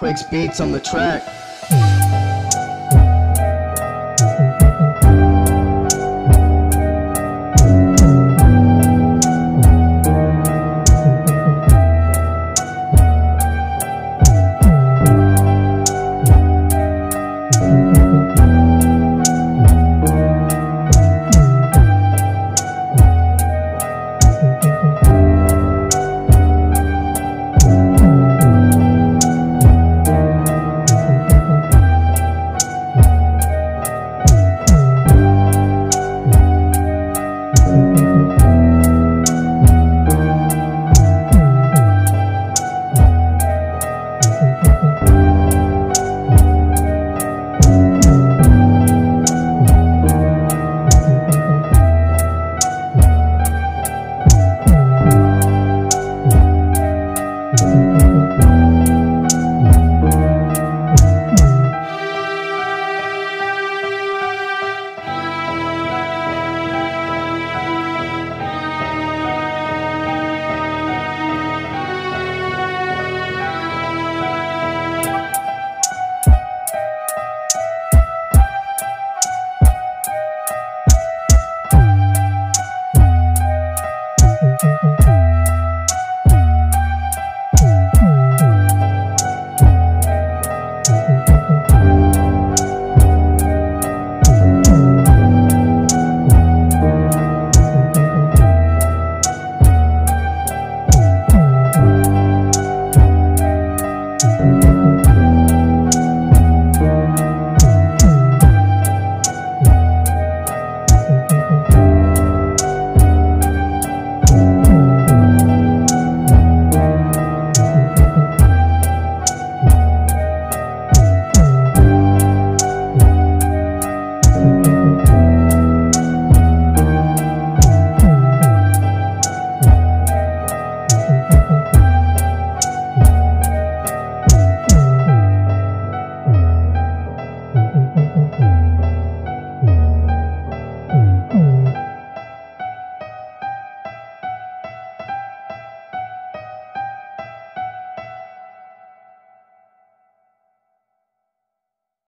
Quakes beats on the track.